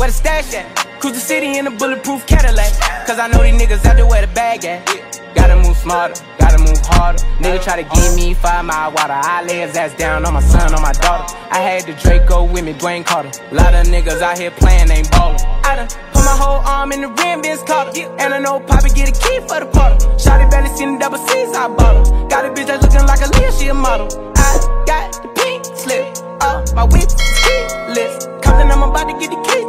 where the stash at? Cruise the city in a bulletproof Cadillac. Cause I know these niggas out there where the bag at. Gotta move smarter, gotta move harder. Nigga try to give me five mile water. I lay his ass down on my son, on my daughter. I had the Draco with me, Dwayne Carter. Lot of niggas out here playing, ain't ballin'. I done put my whole arm in the rim, Vince Carter. And I know Poppy get a key for the portal. Shotty barely seen the double C's, I bought her. Got a bitch that's looking like Aaliyah, she a model. I got the pink slip, uh, my whip is keyless. Compton, I'm about to get the key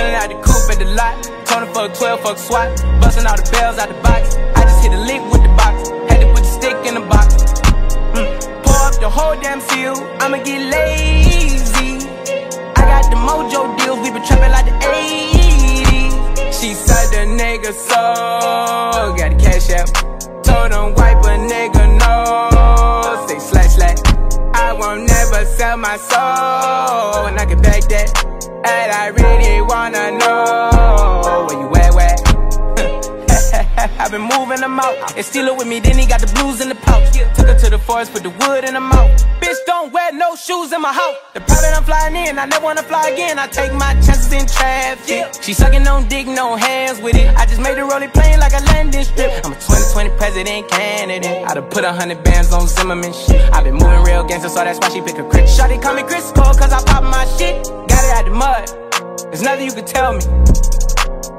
Forgetting out the coupe at the lot. Told him fuck 12, fuck SWAT. Busting all the bells out the box. I just hit a lick with the box. Had to put the stick in the box. Mm. Pour up the whole damn seal. I'ma get lazy. I got the mojo deals. We been trapping like the 80s. She said the nigga so. Got the Cash App. Told him wipe a nigga no. Say slash slash. I won't never sell my soul. And I can back that. And I wanna know where you at, where? I've been moving them out. And steal it with me, then he got the blues in the pouch. Took her to the forest, put the wood in the mouth. Bitch, don't wear no shoes in my house. The private I'm flying in, I never wanna fly again. I take my chances in traffic. She sucking on dick, no hands with it. I just made the rolling plane like a landing strip. I'm a 2020 president candidate. I done put a hundred bands on Zimmerman shit. i been moving real gangster, so that's why she pick a crit. Shotty call me Chris Cole, cause I pop my shit. Got it out the mud. There's nothing you can tell me.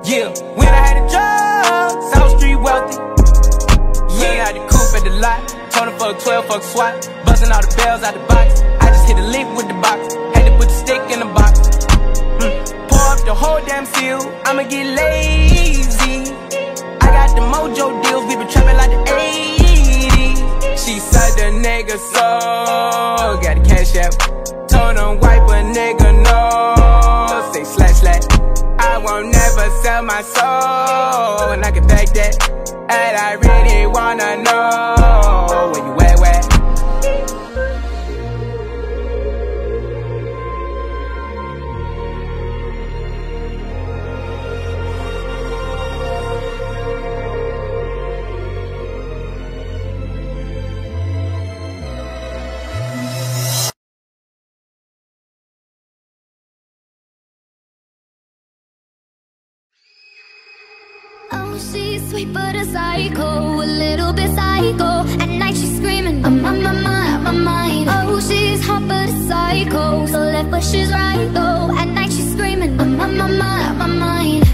Yeah, when I had a job, South Street wealthy. Yeah, I had the coupe at the lot. Told him fuck 12, fuck SWAT. Busting all the bells out the box. I just hit a lick with the box. Had to put the stick in the box. Mm. Pour up the whole damn seal. I'ma get lazy. I got the mojo deals. We been trapping like the 80s. She said the nigga so. Got the Cash App. Told him wipe a nigga no. Sell my soul. And I can back that. And I really wanna know she's sweet but a psycho, a little bit psycho. At night she's screaming, I'm on my mind, my mind. Oh, she's hot but a psycho, so left but she's right though. At night she's screaming, I'm on my mind, my mind.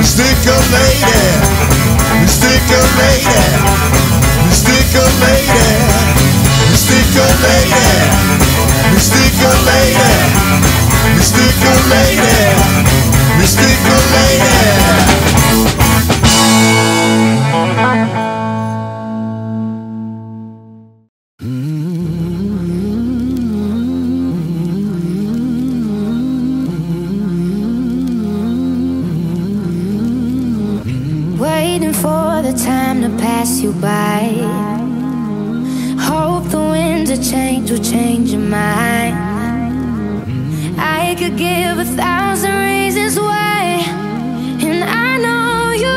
Mystical lady, mystical lady, mystical lady, mystical lady, mystical lady, mystical lady, mystical will change your mind. I could give a thousand reasons why, and I know you,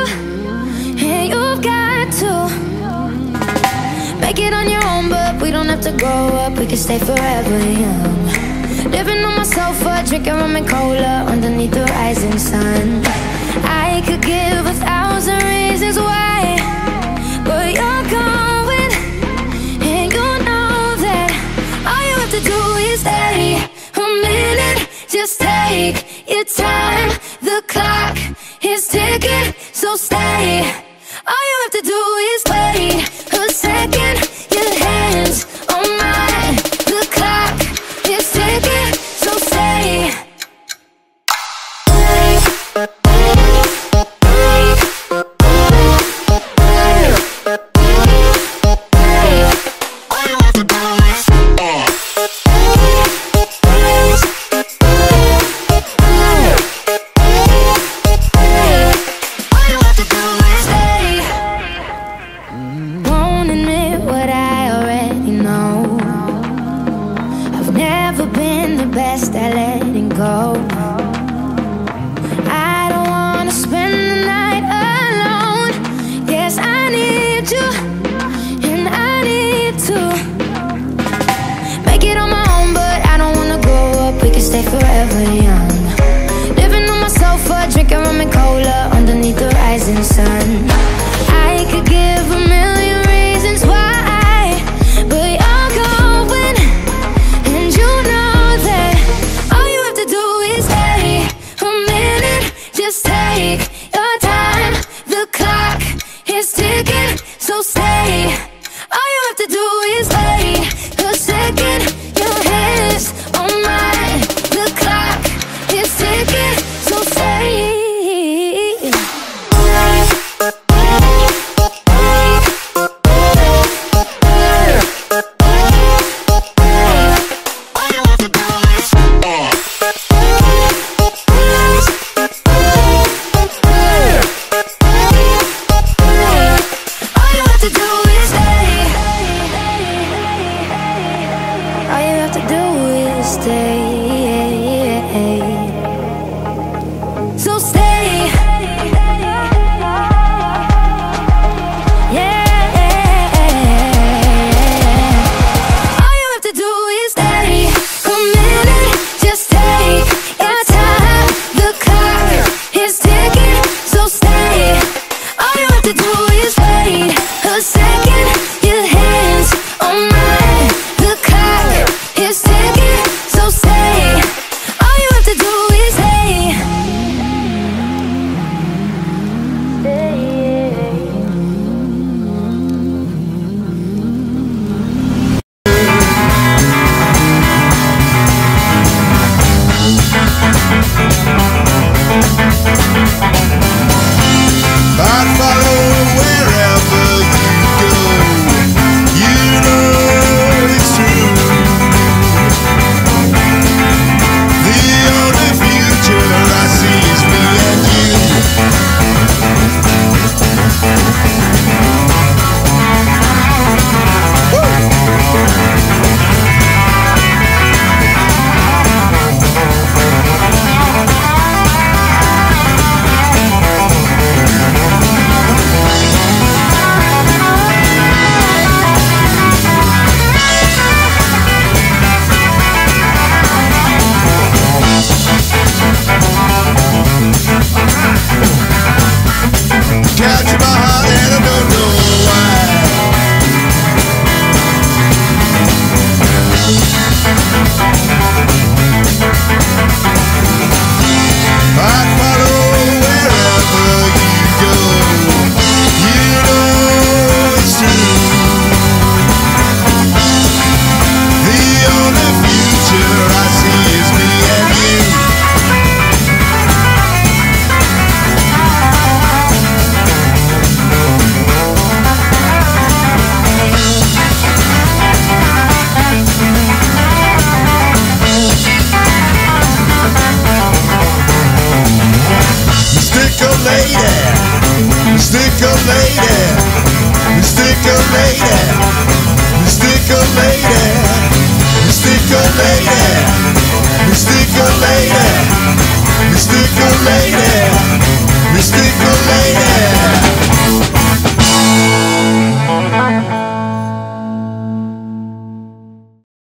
and you've got to make it on your own. But we don't have to grow up, we can stay forever young. Living on my sofa, drinking rum and cola underneath the rising sun. I could give a thousand so what I already know. I've never been the best at letting go. I don't wanna spend the night alone. Yes, I need you, and I need to make it on my own. But I don't wanna grow up. We can stay forever young. Living on my sofa, drinking rum and cola underneath the rising sun. lady, stick a lady, stick a lady, stick a lady, stick a lady, stick a lady, stick a lady, stick a lady.